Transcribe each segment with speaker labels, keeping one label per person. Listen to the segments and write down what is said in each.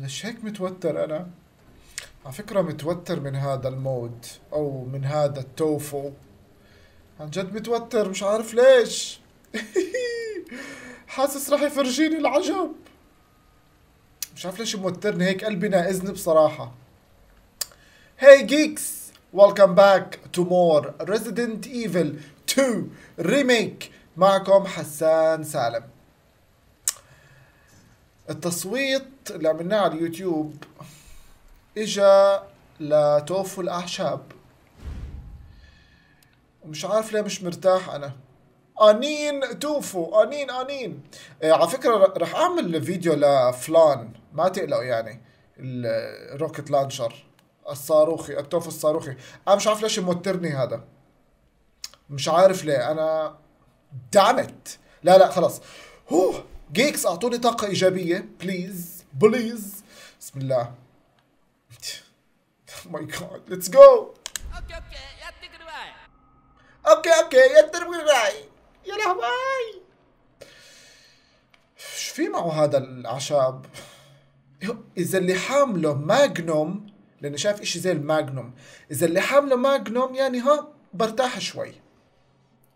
Speaker 1: ليش هيك متوتر أنا؟ على فكرة متوتر من هذا المود أو من هذا التوفو. عن جد متوتر مش عارف ليش. حاسس راح يفرجيني العجب. مش عارف ليش موترني هيك قلبي ناقزني بصراحة. Hey geeks welcome back to more Resident Evil 2 remake. معكم حسان سالم. التصويت اللي عملناه على اليوتيوب إجا لتوفوا الأعشاب. ومش عارف ليه مش مرتاح أنا. آنين توفو آنين آنين. آه على فكرة رح أعمل فيديو لفلان ما تقلقوا يعني الروكت لانشر الصاروخي التوفو الصاروخي. أنا مش عارف ليش موترني هذا. مش عارف ليه أنا دعمت لا لا خلاص. هو geeks أعطوني طاقة إيجابية please please بسم الله.
Speaker 2: my God let's go okay okay يا تقرباي
Speaker 1: okay okay يا يا لهوي. إيش في معه هذا الأعشاب؟ إذا اللي حامله magnum لاني شايف إشي زي ال magnum. إذا اللي حامله magnum يعني ها برتاح شوي.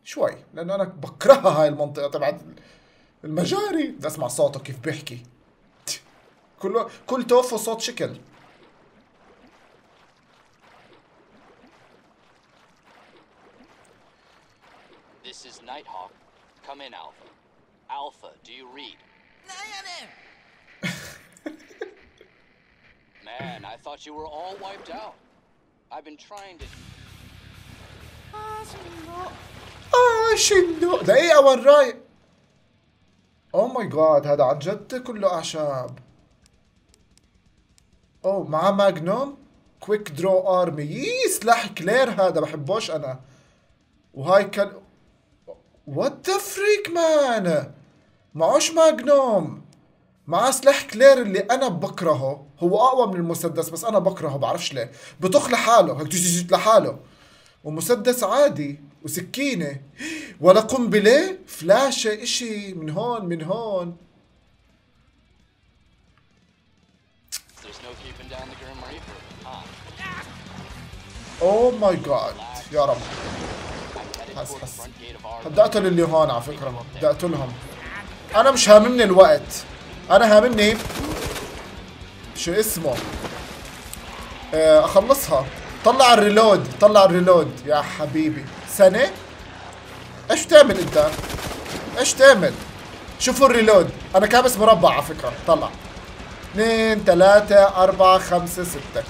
Speaker 1: شوي لأنه أنا بكرهها هاي المنطقة تبعت المجاري بدي اسمع صوته كيف بيحكي كل كل توفو صوت شكل
Speaker 3: This is Nighthawk. Come in, Alpha. Alpha, do you read? Man, I thought you were all wiped out. I've been trying to.
Speaker 1: Ah, شنو؟ آه شنو؟ دقيقة وين رايح؟ oh my God هذا عن جد كله أعشاب. اوه معاه magnum quick draw army يي سلاح كلير هذا بحبوش أنا. وهاي كان what the freak man معوش magnum. معاه سلاح كلير اللي أنا بكرهه. هو أقوى من المسدس بس أنا بكرهه بعرفش ليه. بطخ لحاله. هيك لحاله. ومسدس عادي. وسكينة. ولا قنبلة فلاشة إشي من هون من هون? oh my God يا رب. حس حس. بدي اقتل اللي هون على فكرة. بدي اقتلهم أنا مش هاممني الوقت. أنا هاممني شو اسمه؟ آه، أخلصها. طلع ال reload. طلع ال reload. يا حبيبي. سنة؟ إيش تعمل أنت؟ إيش تعمل؟ شوفوا ال reload. أنا كابس مربع على فكرة. طلع. اثنين ثلاثة أربعة خمسة ستة.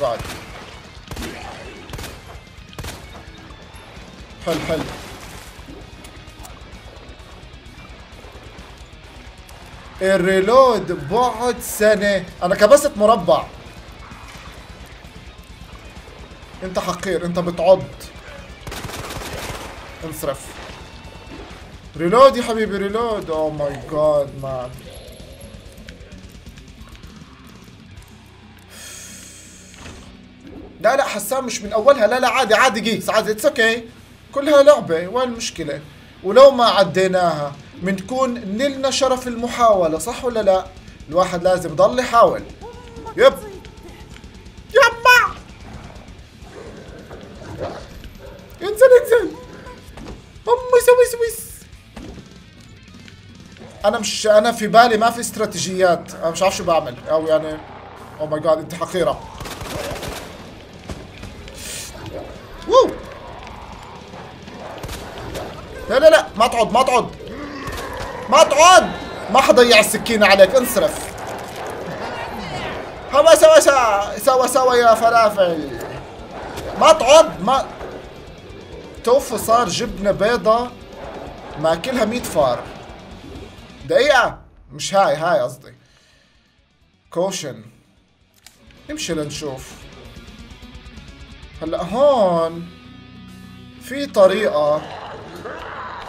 Speaker 1: بعد. حلو حلو. ال reload بعد سنة. أنا كبست مربع. أنت حقير أنت بتعض. انصرف. reload يا حبيبي reload oh my God man لا لا حسام مش من أولها. لا لا عادي عادي geeks عادي. it's okay كلها لعبة وين المشكلة؟ ولو ما عديناها بنكون نلنا شرف المحاولة صح ولا لا؟ الواحد لازم يضل يحاول. yep. أنا مش أنا في بالي ما في استراتيجيات. أنا مش عارف شو بعمل. أو يعني أو ماي جاد أنت حقيرة. وو لا لا لا ما تقعد ما تقعد ما تقعد ما حضيع السكينة عليك انصرف. هوا سوا سوا سوا يا فلافل. ما تقعد ما توفى صار جبنة بيضة ماكلها 100 فار. دقيقة. مش هاي هاي قصدي. كوشن امشي لنشوف. هلأ هون في طريقة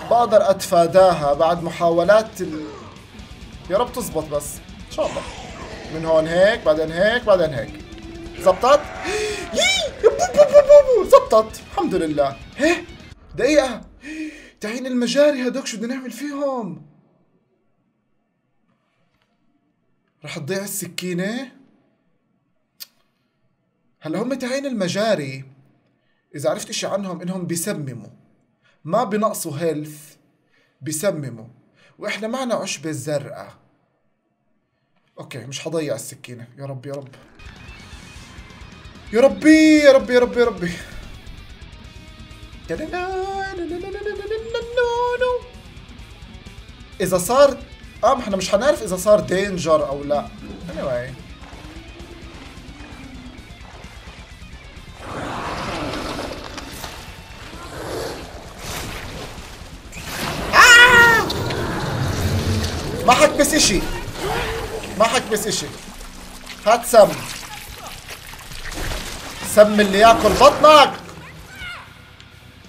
Speaker 1: بقدر أتفاداها بعد محاولات ال... يا رب تزبط بس. إن شاء الله. من هون هيك بعدين هيك بعدين هيك. زبطت! زبطت. الحمد لله. هيه دقيقة. تعين المجاري هدوك شو بدنا نعمل فيهم؟ رح تضيع السكينة هلا هم تعين المجاري إذا عرفت إشي عنهم إنهم بيسمموا ما بنقصوا health بيسمموا وإحنا معنا عشبة زرقاء okay مش حضيع السكينة يا رب يا رب يا ربي يا ربي يا ربي يا ربي إذا صار آه ما إحنا مش هنعرف إذا صار دينجر أو لا. Anyway. آه! ما إشي. ما إشي. هات سم. سم اللي ياكل بطنك.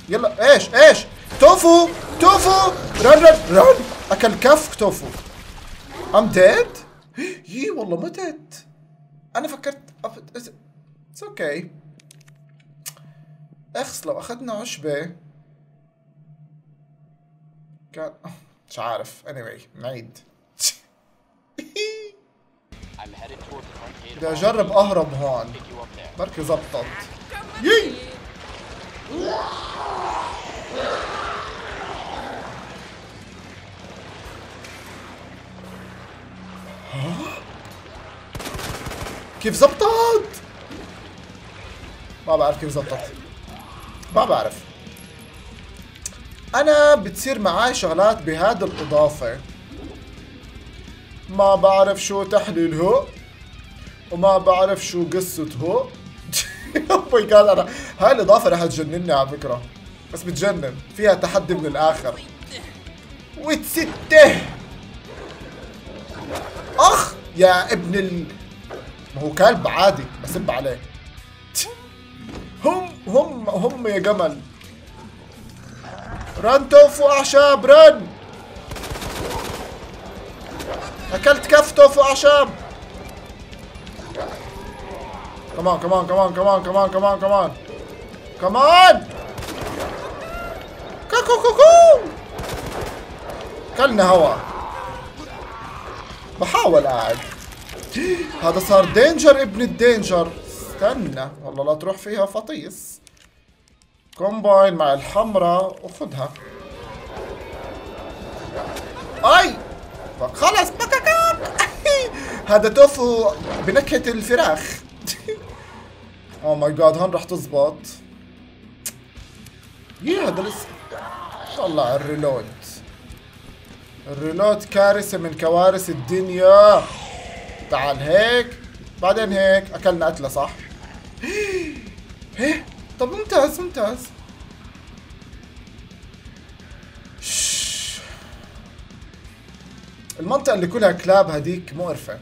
Speaker 1: يلا إيش إيش؟ توفو توفو. run run run. أكل كف توفو I'm dead يي والله متت أنا فكرت it's okay أخس لو أخذنا عشبة. كان مش عارف. Anyway نعيد. بدي. أجرب أهرب هون. بركي زبطت. يي! كيف زبطت؟ ما بعرف كيف زبطت. ما بعرف. أنا بتصير معاي شغلات بهذا الإضافة. ما بعرف شو تحليل هو وما بعرف شو قصة هو. أو ماي جاد أنا هاي الإضافة رح تجنني على فكرة. بس بتجنن. فيها تحدي من الآخر. وتستة. أخ يا ابن ال ما هو كلب عادي بسب عليه. هم هم هم يا جمل. رن توفو أعشاب رن! أكلت كف توفو أعشاب. كمان كمان كمان كمان كمان كمان كمان كمان كوكو كوكو كلنا هوا. بحاول قاعد هذا صار danger ابن ال danger استنى. والله لا تروح فيها فطيس. combine مع الحمراء وخدها أي! خلص هذا توفو بنكهة الفراخ. oh my God هون رح تزبط. يا هذا لسه. طلع الريلود. الريلود كارثة من كوارث الدنيا. تعال هيك. بعدين هيك أكلنا قتلة صح؟ إيه طب ممتاز ممتاز. المنطقة اللي كلها كلاب هديك مقرفة.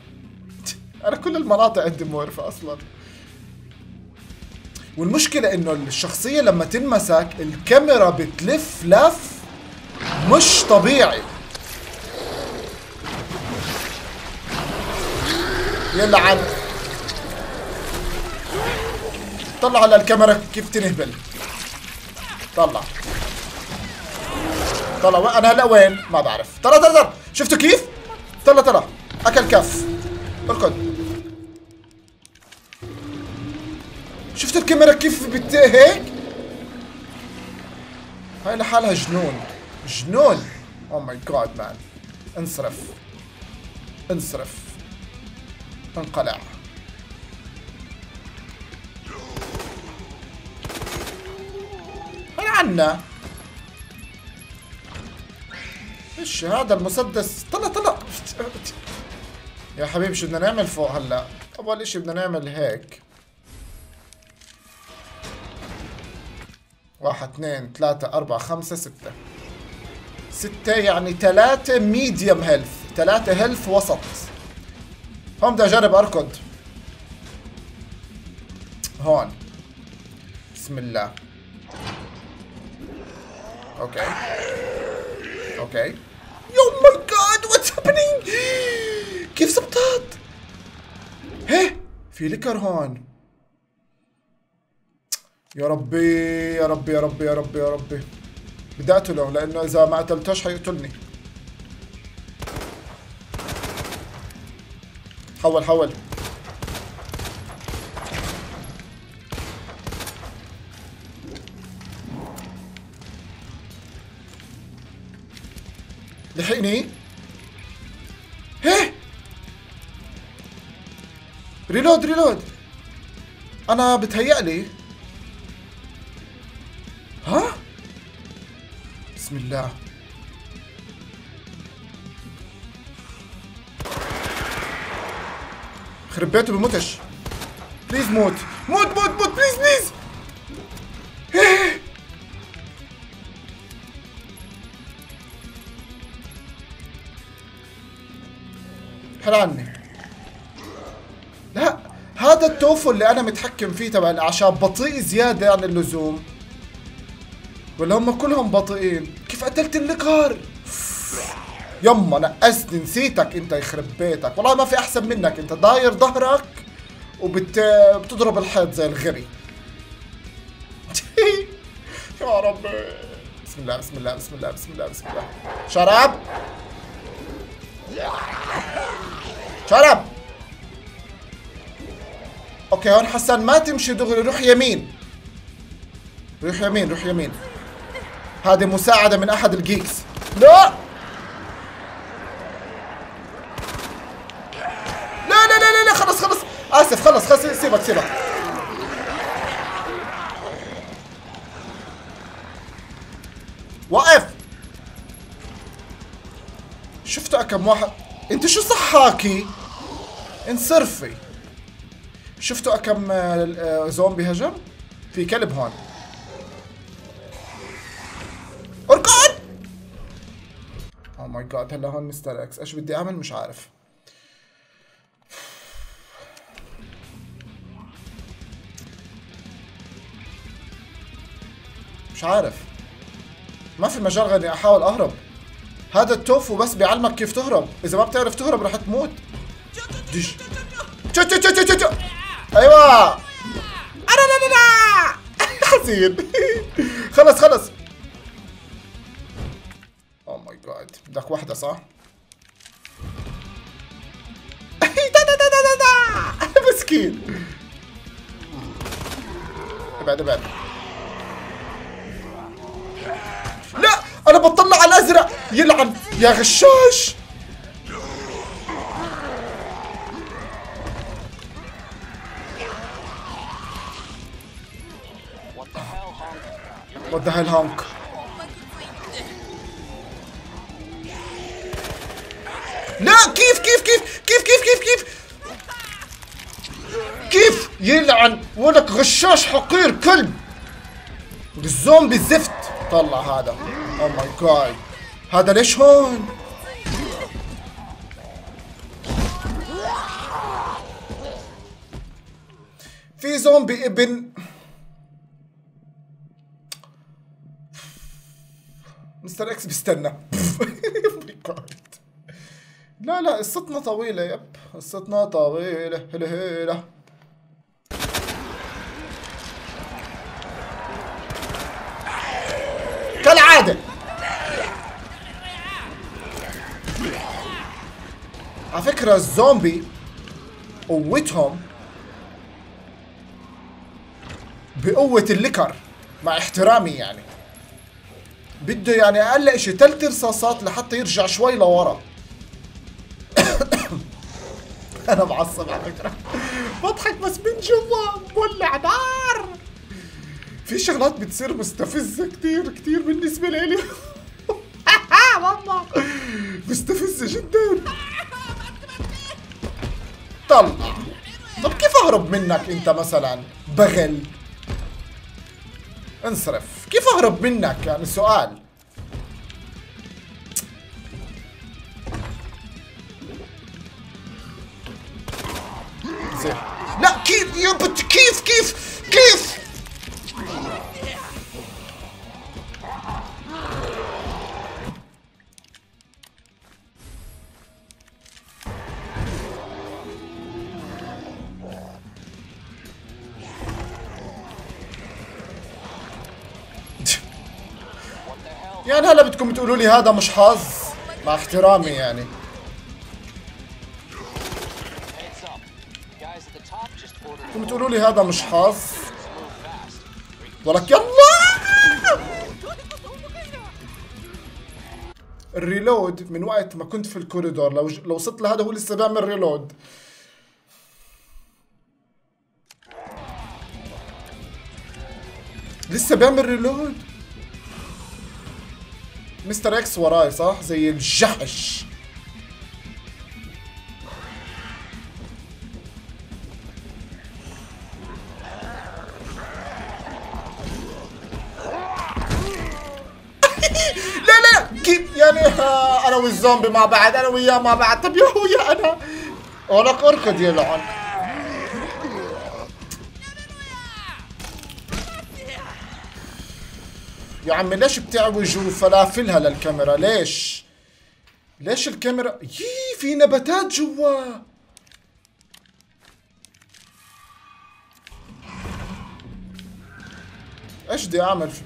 Speaker 1: أنا كل المناطق عندي مقرفة أصلا. والمشكلة إنه الشخصية لما تنمسك الكاميرا بتلف لف مش طبيعي. يلعن طلع على الكاميرا كيف تنهبل؟ طلع. طلع. أنا هلا وين؟ ما بعرف. ترى ترى ترى. شفتوا كيف؟ طلع طلع أكل كف. اركض. شفت الكاميرا كيف بت هيك؟ هاي لحالها جنون. جنون. oh my God man انصرف. انصرف. انقلع. هل عنا؟ إيش هذا المسدس؟ طلع طلع. يا حبيبي شو بدنا نعمل فوق هلا؟ أول إشي بدنا نعمل هيك. واحد اثنين ثلاثة أربعة خمسة ستة. ستة يعني ثلاثة medium health ثلاثة health وسط. هون بدي أجرب أركض. هون. بسم الله. okay. okay. oh my God what's happening كيف زبطت هي في licker هون. يا ربي يا ربي يا ربي يا ربي يا ربي. بدي أقتله لأنه إذا ما قتلتوش حيقتلني. حول حول. لحقني. هيه reload reload. أنا بتهيألي. ها؟ بسم الله. خرب بيته بموتش. please موت. موت موت موت. please please حل عني لا هذا التوفو اللي أنا متحكم فيه تبع الأعشاب بطيء زيادة عن اللزوم. ولا هم كلهم بطيئين. كيف قتلت اللقار يما نقزني نسيتك أنت يخرب بيتك. والله ما في أحسن منك أنت داير ظهرك وبت بتضرب الحيط زي الغبي يا رب. بسم الله بسم الله بسم الله بسم الله بسم الله. شراب؟ شرب okay هون حسن ما تمشي دغري روح يمين. روح يمين روح يمين. هذه مساعدة من أحد ال geeks لا لا لا لا, لا خلص اسف خلص خلص سيبك سيبك. وقف شفتوا كم واحد؟ انت شو صحاكي انصرفي. شفتوا كم آه، آه، زومبي هجم؟ في كلب هون. اركض! oh my god هلا هون Mr. X. إيش بدي أعمل؟ مش عارف. مش عارف. ما في مجال غير إني أحاول أهرب. هذا التوفو بس بيعلمك كيف تهرب. إذا ما بتعرف تهرب رح تموت. دش. تشو تشو تشو تشو أيوه. أنا لا لا حزين. خلص خلص. oh my god بدك واحدة صح؟ مسكين. ابعد ابعد أنا بطلع على الأزرق. يلعن. يا غشاش.
Speaker 3: What the hell, Honk?
Speaker 1: لا كيف كيف كيف كيف كيف كيف كيف؟ كيف؟ يلعن. ولك غشاش حقير كلب. الزومبي زفت. طلع هذا. oh my god هذا ليش هون في زومبي ابن Mr. X بيستنى. لا لا قصتنا طويلة. يب قصتنا طويلة. هلا هلا كالعادة على فكرة الزومبي قوتهم بقوة الليكر مع احترامي يعني. بده يعني أقل إشي تلت رصاصات لحتى يرجع شوي لورا. أنا معصب على فكرة. بضحك بس من جوا مولع نار. في شغلات بتصير مستفزة كتير كتير بالنسبة لي. والله. مستفزة جدا. طلع طب كيف أهرب منك أنت مثلا؟ بغل. انصرف. كيف أهرب منك؟ يعني سؤال. زين. لا كيف يا بت كيف كيف كيف؟ يعني هلا بدكم تقولوا لي هذا مش حظ مع احترامي يعني. كنتوا تقولوا لي هذا مش حظ؟ ولك يلا ال reload من وقت ما كنت في الكوريدور لو لو وصلت لهذا هو لسه بيعمل reload. لسه بيعمل reload؟ Mr. X وراي صح؟ زي الجحش. لا لا كيف؟ يعني آه، أنا والزومبي مع بعض أنا وياه مع بعض. طب يا هو يا أنا ولك أركض يا لعن يا عمي ليش بتعوجوا فلافلها للكاميرا؟ ليش؟ ليش الكاميرا؟ يي في نباتات جوا. إيش بدي أعمل؟ في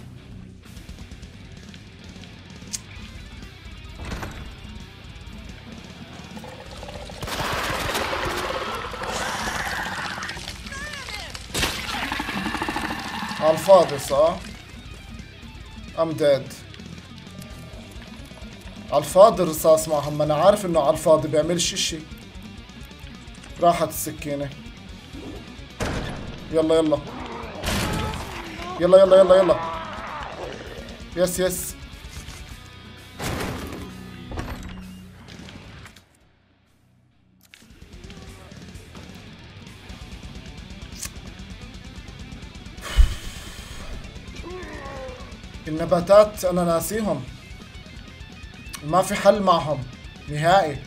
Speaker 1: على الفاضي صح؟ I'm dead على الفاضي الرصاص معهم ما أنا عارف إنه على الفاضي بيعملش اشي راحت السكينة. يلا يلا. يلا يلا يلا يلا. yes yes النباتات أنا ناسيهم. ما في حل معهم. نهائي.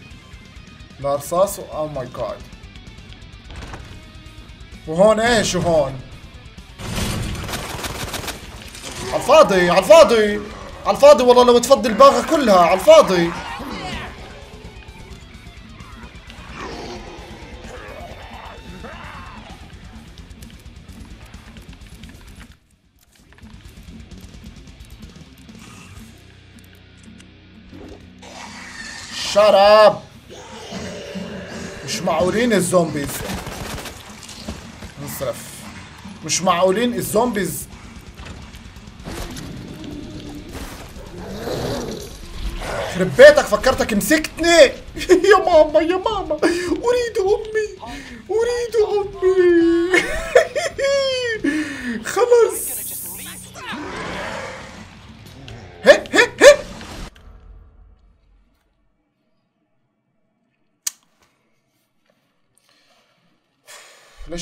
Speaker 1: لا رصاص أو ماي جاد وهون إيش وهون على الفاضي على الفاضي. على الفاضي والله لو تفضي الباغة كلها على شراب مش معقولين الزومبيز. انصرف. مش معقولين الزومبيز. يخرب بيتك فكرتك مسكتني. يا ماما يا ماما. أريد أمي. أريد أمي.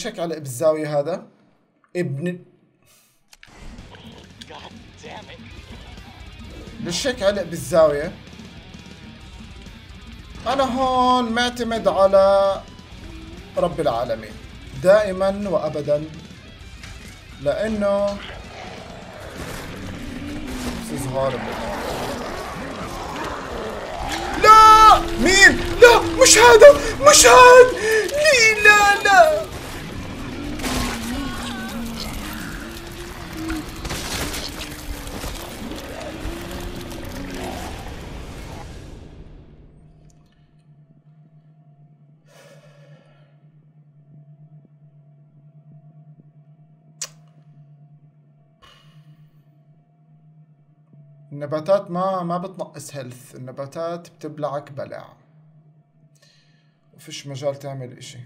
Speaker 1: هيك علق بالزاوية هذا؟ ابن هيك علق بالزاوية؟ أنا هون معتمد على رب العالمين. دائما وأبدا. لأنه This. لا! مين؟ لا! مش هذا مش هذا لا لا! النباتات ما ما بتنقص هيلث النباتات بتبلعك بلع وفيش مجال تعمل إشي.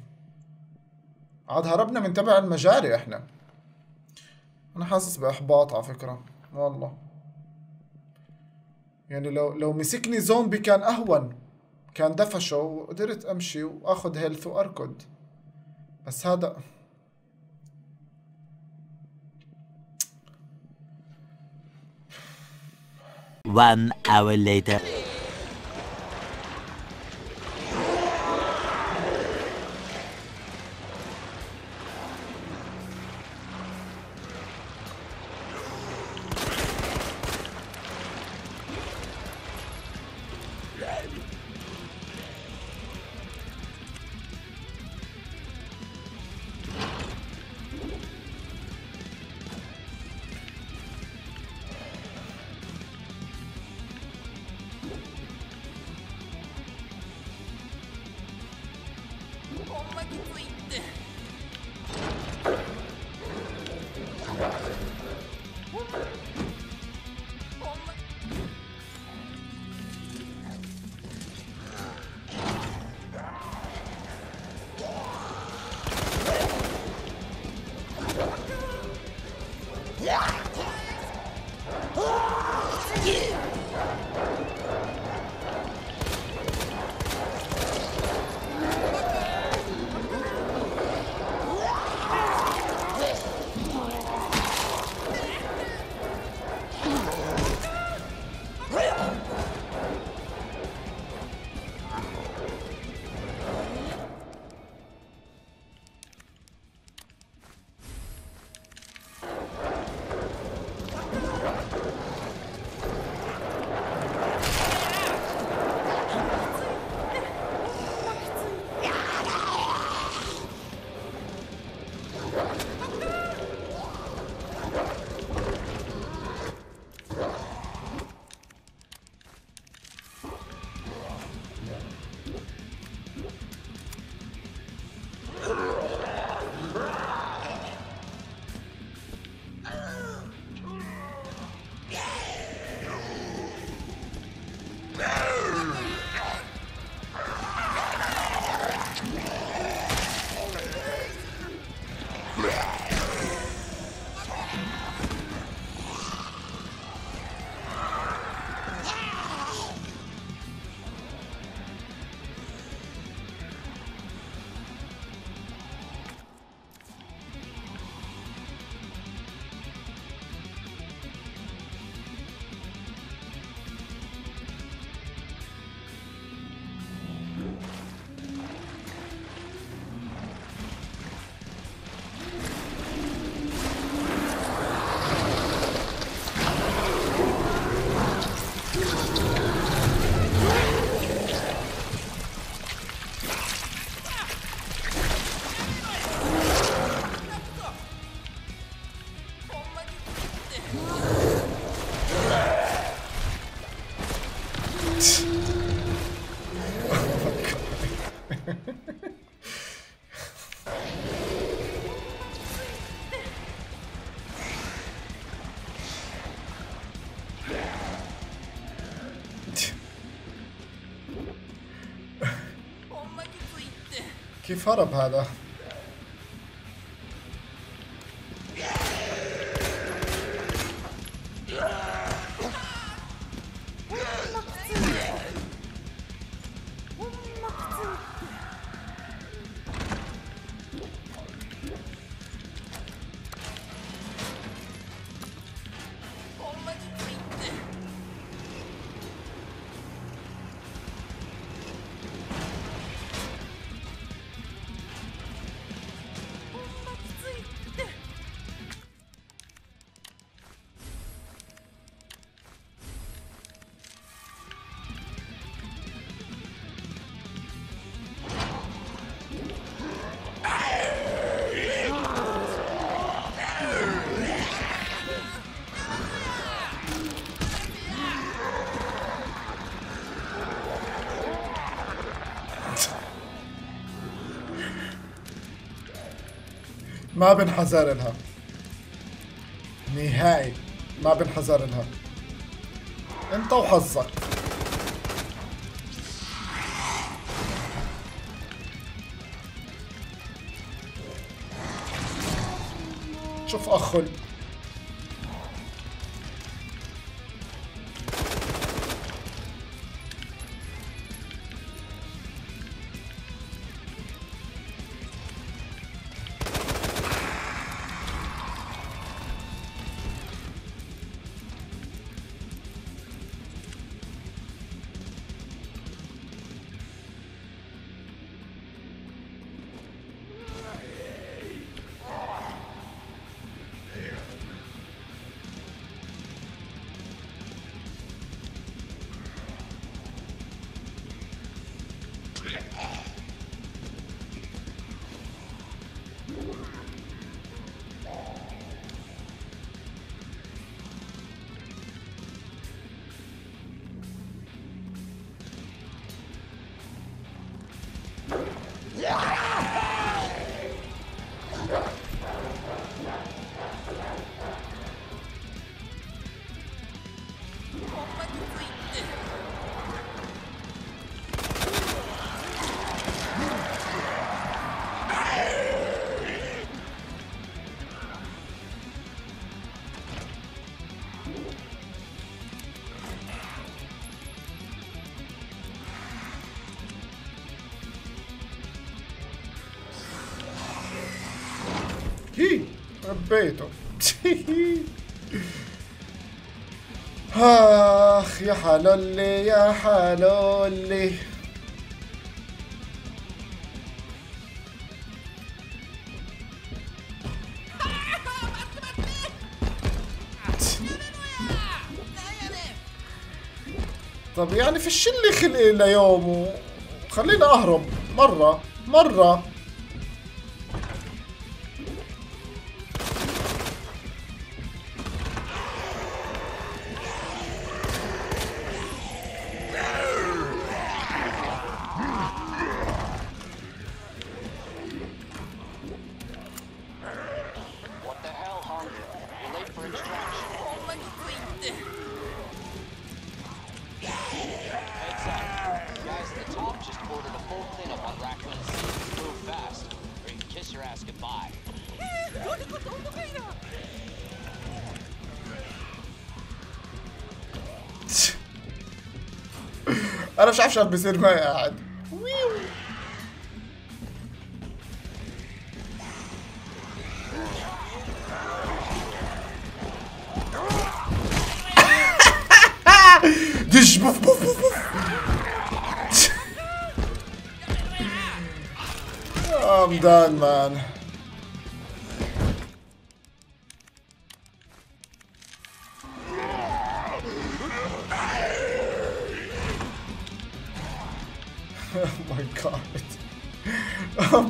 Speaker 1: عاد هربنا من تبع المجاري إحنا. أنا حاسس بإحباط على فكرة والله. يعني لو لو مسكني زومبي كان أهون كان دفشه وقدرت أمشي وأخذ هيلث وأركض. بس هذا
Speaker 4: One hour later.
Speaker 2: Ki fara
Speaker 1: på här då? ما بنحذر لها نهائي. ما بنحذر لها انت وحظك. شوف اخل هي ربيته اخ يا حلولي يا حلولي طب يعني فيش اللي خلق ليوم خلينا أهرب مرة مرة. أنا مش عارف شو بيصير معي قاعد دش بوف بوف بوف بوف. I'm done man.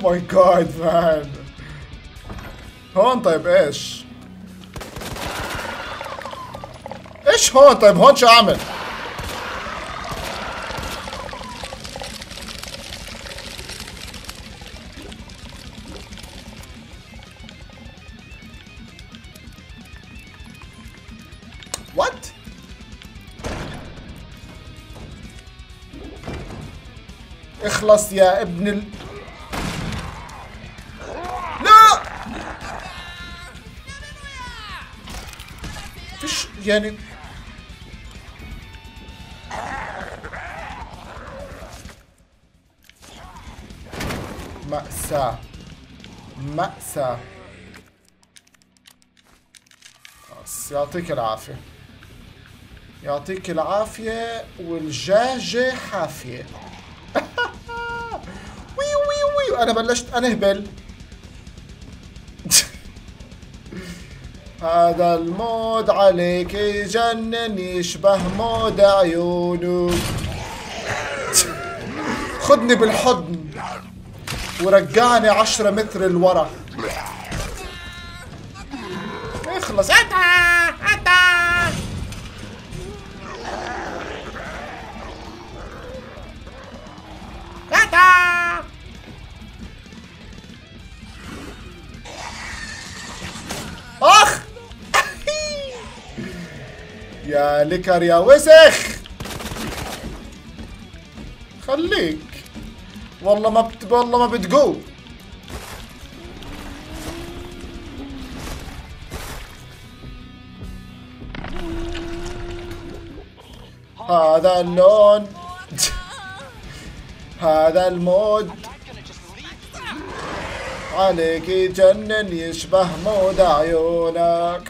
Speaker 1: ماي جاد مان هون طيب إيش؟ إيش هون طيب هون شو اعمل؟ What? اخلص يا ابن ال... يعني مأساة. مأساة. بس يعطيك العافية. يعطيك العافية والجاجة حافية. وي وي وي. أنا بلشت أنهبل. هذا ال mood عليك يجنن يشبه mood عيونك خدني بالحضن. ورجعني عشرة متر لورا. يا licker يا وسخ خليك. والله ما بت... والله ما بتقوم هذا اللون. هذا ال mood. عليك يجنن يشبه mood عيونك.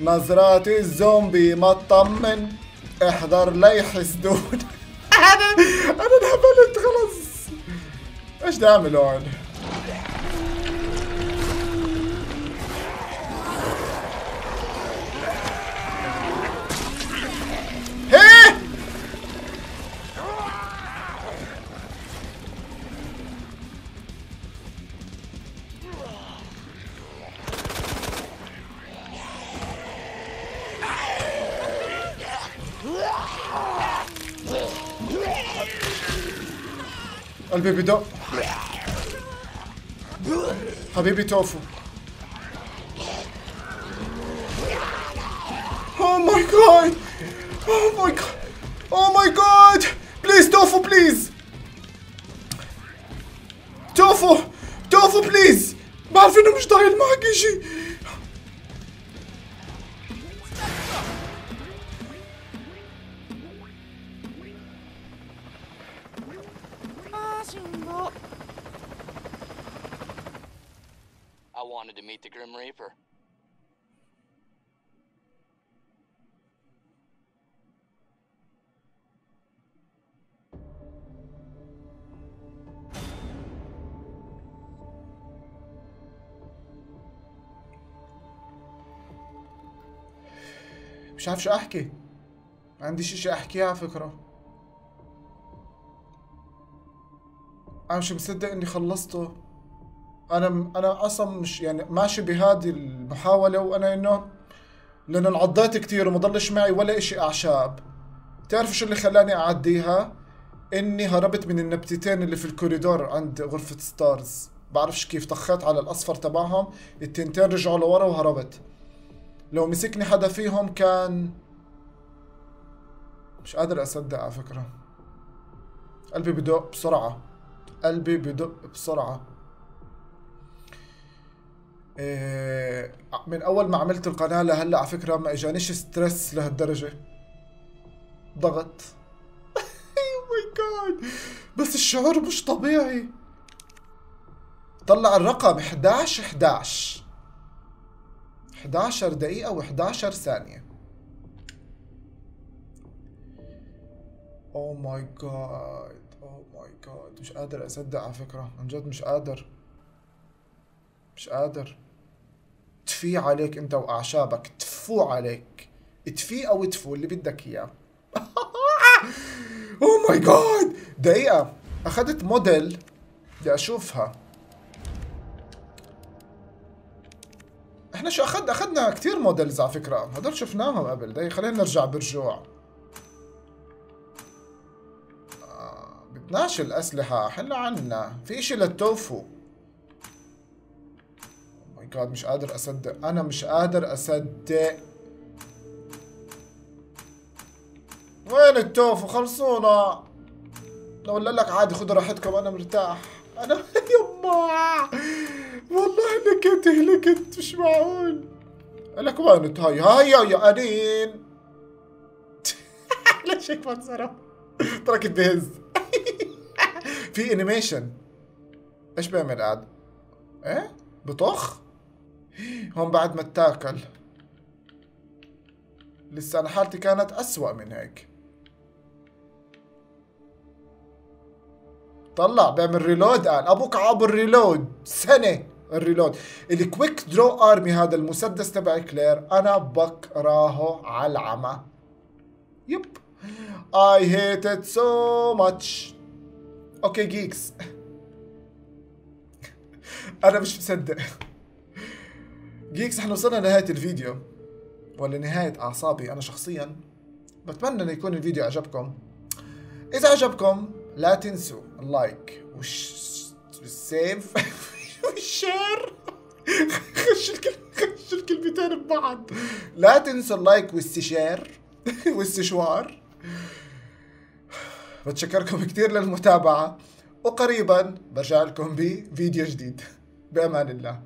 Speaker 1: نظرات الزومبي ما تطمن. احذر لا يحسدون أنا أنا انهبلت خلاص. إيش بدي اعمل هون قلبي بدق حبيبي توفو Oh my god! Oh my god! Oh my god! Please توفو please! توفو! توفو please! بعرف انه مش ضايل معك اشي مش عارف شو أحكي. ما عندي شي شي احكيه على فكرة. أنا مش مصدق إني خلصته. أنا أنا أصلا مش يعني ماشي بهذه المحاولة وأنا إنه لأنه انعضيت كثير وما ضلش معي ولا إشي أعشاب. تعرف شو اللي خلاني أعديها؟ إني هربت من النبتتين اللي في الكوريدور عند غرفة ستارز. بعرفش كيف طخيت على الأصفر تبعهم. التنتين رجعوا لورا وهربت. لو مسكني حدا فيهم كان مش قادر أصدق على فكرة. قلبي بدق بسرعة. قلبي بدق بسرعة. إيه من أول ما عملت القناة لهلأ على فكرة ما إجانيش stress لهالدرجة. ضغط. my god بس الشعور مش طبيعي. طلع الرقم 11 11 11 دقيقة و11 ثانية. oh my god oh my god مش قادر أصدق على فكرة. عن جد مش قادر. مش قادر. تفي عليك أنت وأعشابك. تفو عليك. تفي أو تفو اللي بدك إياه. oh my god دقيقة. أخذت موديل بدي أشوفها. إحنا شو اخذنا أخذنا كثير models على فكرة. هدول شفناهم قبل. دقيقة خلينا نرجع برجوع. آه بدناش الأسلحة. حنا عنا. في إشي للتوفو. my god مش قادر أصدق. أنا مش قادر أصدق. وين التوفو؟ خلصونا. لو أقول لك عادي خذوا راحتكم أنا مرتاح. أنا يما. والله هلكت هلكت مش معقول؟ لك وين أنت هاي هاي يا أنين. ليش هيك منظره تركت بهز. في animation إيش بيعمل قاعد إيه؟ بطخ؟ هون بعد ما اتاكل. لسه أنا حالتي كانت أسوأ من هيك. طلع بيعمل reload قال أبوك عابر reload سنة. ال reload ال Quickdraw Army هذا المسدس تبع كلير أنا بكرهه على العمى yep. I hate it so much. okay geeks أنا مش مصدق. geeks إحنا وصلنا لنهاية الفيديو. ولا نهاية أعصابي أنا شخصيا. بتمنى إنه يكون الفيديو عجبكم. إذا عجبكم لا تنسوا ال like. وال save وال share خش. خش الكلمتين ببعض. لا تنسوا ال like والسشير والسشوار. بتشكركم كثير للمتابعة. وقريبا برجع لكم بفيديو جديد. بأمان الله.